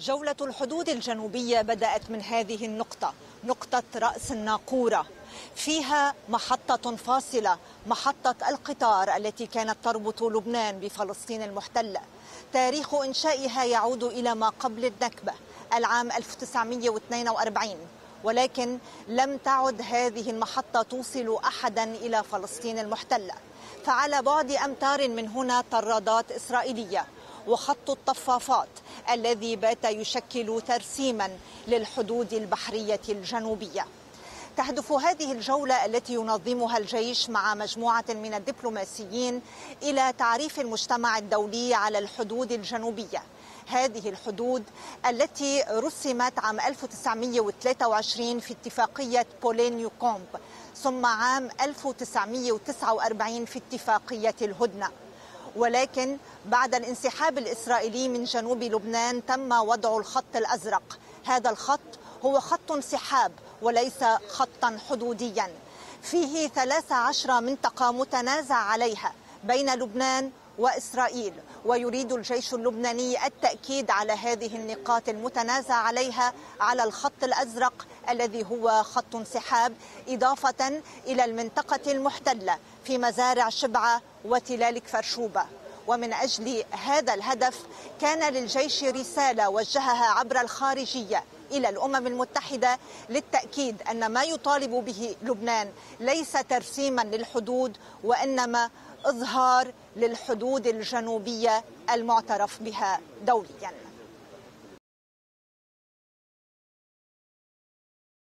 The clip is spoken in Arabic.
جولة الحدود الجنوبية بدأت من هذه النقطة نقطة رأس الناقورة. فيها محطة فاصلة محطة القطار التي كانت تربط لبنان بفلسطين المحتلة. تاريخ إنشائها يعود إلى ما قبل النكبة العام 1942 ولكن لم تعد هذه المحطة توصل أحدا إلى فلسطين المحتلة. فعلى بعد أمتار من هنا طرادات إسرائيلية. وخط الطفافات الذي بات يشكل ترسيما للحدود البحرية الجنوبية. تهدف هذه الجولة التي ينظمها الجيش مع مجموعة من الدبلوماسيين إلى تعريف المجتمع الدولي على الحدود الجنوبية. هذه الحدود التي رسمت عام 1923 في اتفاقية بولينيو كومب ثم عام 1949 في اتفاقية الهدنة. ولكن بعد الانسحاب الإسرائيلي من جنوب لبنان تم وضع الخط الأزرق. هذا الخط هو خط انسحاب وليس خطا حدوديا. فيه 13 منطقة متنازع عليها بين لبنان وإسرائيل ويريد الجيش اللبناني التأكيد على هذه النقاط المتنازع عليها على الخط الأزرق الذي هو خط انسحاب إضافة إلى المنطقة المحتلة في مزارع شبعة وتلال كفرشوبة ومن أجل هذا الهدف كان للجيش رسالة وجهها عبر الخارجية إلى الأمم المتحدة للتأكيد أن ما يطالب به لبنان ليس ترسيما للحدود وإنما إظهار للحدود الجنوبية المعترف بها دولياً.